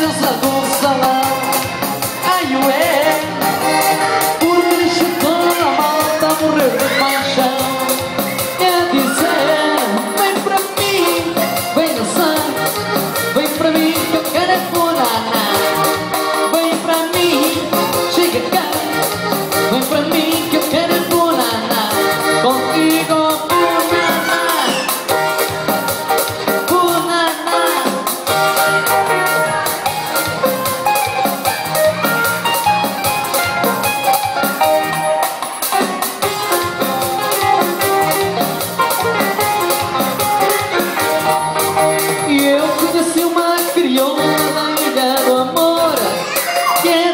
seus ladrões.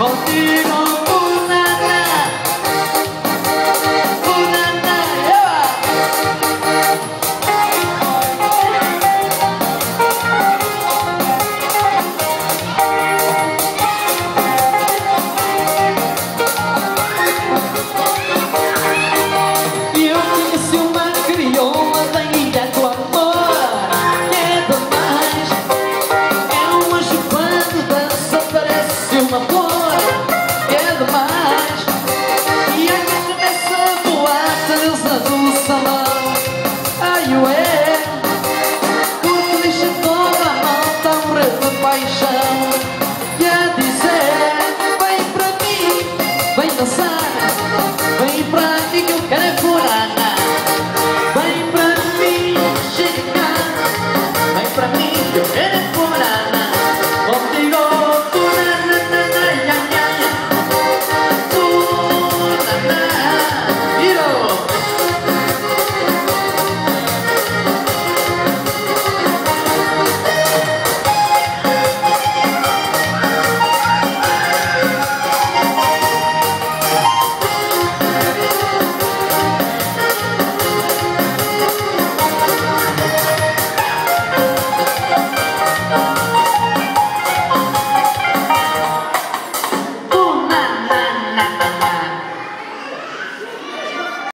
Coffee Vem pra mim que eu quero